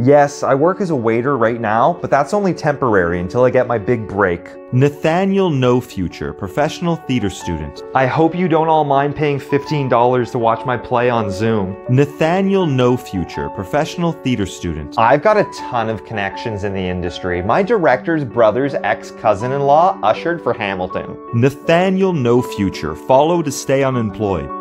Yes, I work as a waiter right now, but that's only temporary until I get my big break. Nathaniel NoughFuteur, professional theater student. I hope you don't all mind paying $15 to watch my play on Zoom. Nathaniel NoughFuteur, professional theater student. I've got a ton of connections in the industry. My director's brother's ex cousin in law ushered for Hamilton. Nathaniel NoughFuteur, follow to stay unemployed.